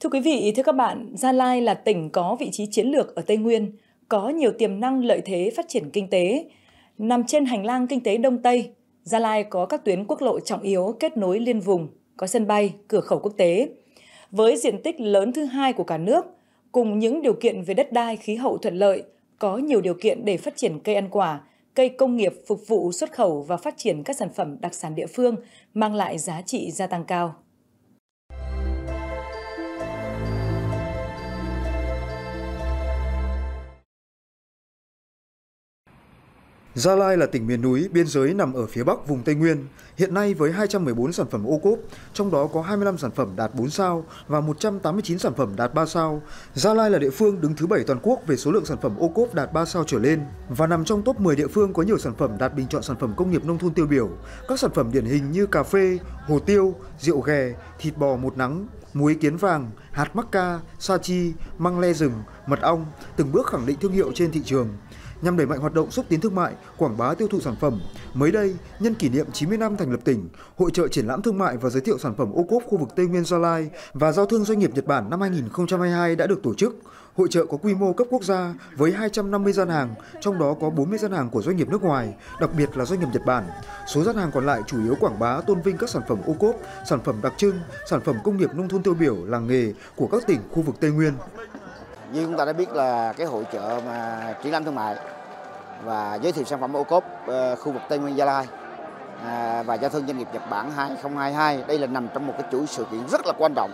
Thưa quý vị, thưa các bạn, Gia Lai là tỉnh có vị trí chiến lược ở Tây Nguyên, có nhiều tiềm năng lợi thế phát triển kinh tế. Nằm trên hành lang kinh tế Đông Tây, Gia Lai có các tuyến quốc lộ trọng yếu kết nối liên vùng, có sân bay, cửa khẩu quốc tế. Với diện tích lớn thứ hai của cả nước, cùng những điều kiện về đất đai khí hậu thuận lợi, có nhiều điều kiện để phát triển cây ăn quả, cây công nghiệp phục vụ xuất khẩu và phát triển các sản phẩm đặc sản địa phương mang lại giá trị gia tăng cao. Gia Lai là tỉnh miền núi, biên giới nằm ở phía bắc vùng Tây Nguyên. Hiện nay với 214 sản phẩm ô cốp, trong đó có 25 sản phẩm đạt 4 sao và 189 sản phẩm đạt 3 sao. Gia Lai là địa phương đứng thứ 7 toàn quốc về số lượng sản phẩm ô cốp đạt 3 sao trở lên và nằm trong top 10 địa phương có nhiều sản phẩm đạt bình chọn sản phẩm công nghiệp nông thôn tiêu biểu. Các sản phẩm điển hình như cà phê, hồ tiêu, rượu ghè, thịt bò một nắng, muối kiến vàng, hạt mắc ca, sa chi, măng le rừng, mật ong từng bước khẳng định thương hiệu trên thị trường nhằm đẩy mạnh hoạt động xúc tiến thương mại, quảng bá tiêu thụ sản phẩm. Mới đây, nhân kỷ niệm 90 năm thành lập tỉnh, hội trợ triển lãm thương mại và giới thiệu sản phẩm ô cốp khu vực Tây Nguyên Gia Lai và giao thương doanh nghiệp Nhật Bản năm 2022 đã được tổ chức. Hội trợ có quy mô cấp quốc gia với 250 gian hàng, trong đó có 40 gian hàng của doanh nghiệp nước ngoài, đặc biệt là doanh nghiệp Nhật Bản. Số gian hàng còn lại chủ yếu quảng bá tôn vinh các sản phẩm ô cốp, sản phẩm đặc trưng, sản phẩm công nghiệp nông thôn tiêu biểu, làng nghề của các tỉnh khu vực Tây Nguyên như chúng ta đã biết là cái hội trợ mà triển lãm thương mại và giới thiệu sản phẩm ô cốp ờ, khu vực Tây Nguyên Gia Lai à, và giao thương doanh nghiệp Nhật Bản 2022 đây là nằm trong một cái chuỗi sự kiện rất là quan trọng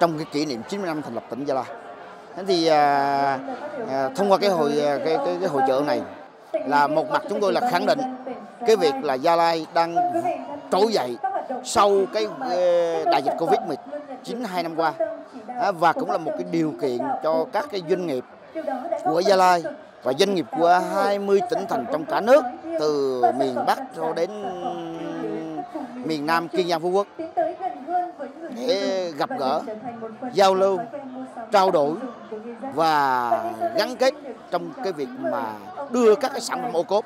trong cái kỷ niệm 90 năm thành lập tỉnh Gia Lai. Thế thì à, à, thông qua cái hội à, cái, cái, cái hội trợ này là một mặt chúng tôi là khẳng định cái việc là Gia Lai đang trỗi dậy sau cái ờ, đại dịch Covid 19 hai năm qua và cũng là một cái điều kiện cho các cái doanh nghiệp của Gia Lai và doanh nghiệp của 20 tỉnh thành trong cả nước từ miền Bắc cho đến miền Nam Kiên Giang Phú Quốc để gặp gỡ, giao lưu, trao đổi và gắn kết trong cái việc mà đưa các cái sản phẩm ô cốp,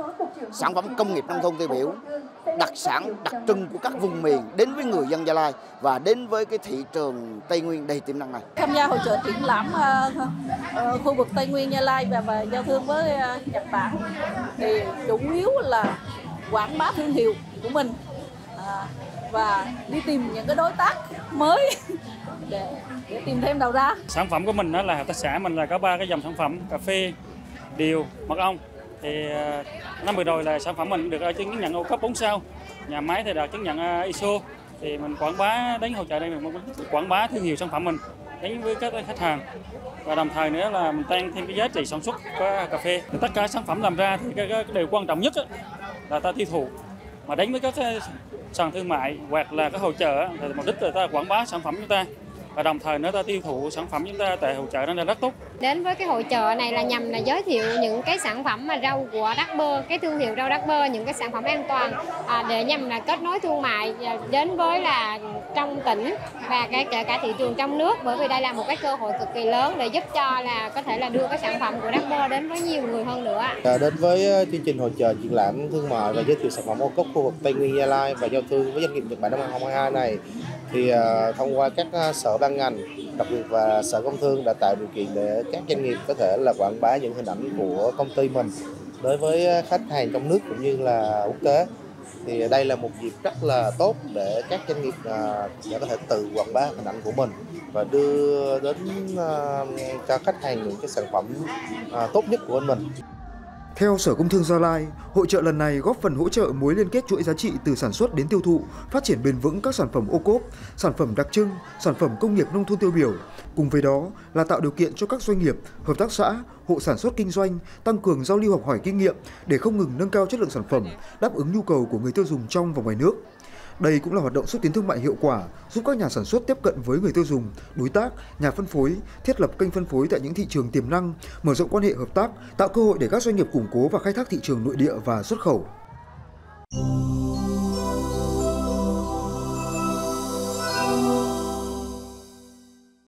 sản phẩm công nghiệp nông thôn tiêu biểu đặc sản đặc trưng của các vùng miền đến với người dân Gia Lai và đến với cái thị trường Tây Nguyên đầy tiềm năng này. Tham gia hội trợ triển lãm uh, uh, khu vực Tây Nguyên Gia Lai và, và giao thương với uh, Nhật Bản thì chủ yếu là quảng bá thương hiệu của mình uh, và đi tìm những cái đối tác mới để, để tìm thêm đầu ra. Sản phẩm của mình đó là hợp tác xã mình là có ba cái dòng sản phẩm cà phê, điều, mật ong thì à, năm vừa rồi là sản phẩm mình được chứng nhận ô cấp 4 sao. Nhà máy thì đạt chứng nhận à, ISO. Thì mình quảng bá đến hội trợ đây mình quảng bá thương hiệu sản phẩm mình đến với các khách hàng. Và đồng thời nữa là mình tăng thêm cái giá trị sản xuất của cà phê. Tất cả sản phẩm làm ra thì cái, cái điều quan trọng nhất là ta tiêu thụ. Mà đánh với các à, sàn thương mại hoặc là các hội trợ thì mục đích là ta quảng bá sản phẩm chúng ta và đồng thời nữa ta tiêu thụ sản phẩm chúng ta tại hội trợ nó là rất tốt. Đến với cái hội trợ này là nhằm là giới thiệu những cái sản phẩm mà rau của Đắc Bơ, cái thương hiệu rau Đắc Bơ, những cái sản phẩm an toàn à, để nhằm là kết nối thương mại à, đến với là trong tỉnh và cái kể cả thị trường trong nước bởi vì đây là một cái cơ hội cực kỳ lớn để giúp cho là có thể là đưa cái sản phẩm của Đắc Bơ đến với nhiều người hơn nữa. À, đến với ờ, chương trình hội trợ triển lãm thương mại và giới thiệu sản phẩm ô cốp khu vực Tây Nguyên Gia Lai và giao thương với doanh nghiệp Nhật Bản năm 2022 này thì uh, thông qua các uh, sở ban ngành đặc biệt là sở công thương đã tạo điều kiện để các doanh nghiệp có thể là quảng bá những hình ảnh của công ty mình đối với à, khách hàng trong nước cũng như là quốc tế. Thì đây là một dịp rất là tốt để các doanh nghiệp uh, có thể tự quảng bá hình ảnh của mình và đưa đến uh, cho khách hàng những cái sản phẩm uh, tốt nhất của mình theo Sở Công Thương Gia Lai, hội trợ lần này góp phần hỗ trợ mối liên kết chuỗi giá trị từ sản xuất đến tiêu thụ, phát triển bền vững các sản phẩm ô cốp, sản phẩm đặc trưng, sản phẩm công nghiệp nông thôn tiêu biểu. Cùng với đó là tạo điều kiện cho các doanh nghiệp, hợp tác xã, hộ sản xuất kinh doanh tăng cường giao lưu học hỏi kinh nghiệm để không ngừng nâng cao chất lượng sản phẩm, đáp ứng nhu cầu của người tiêu dùng trong và ngoài nước. Đây cũng là hoạt động xúc tiến thương mại hiệu quả, giúp các nhà sản xuất tiếp cận với người tiêu dùng, đối tác, nhà phân phối, thiết lập kênh phân phối tại những thị trường tiềm năng, mở rộng quan hệ hợp tác, tạo cơ hội để các doanh nghiệp củng cố và khai thác thị trường nội địa và xuất khẩu.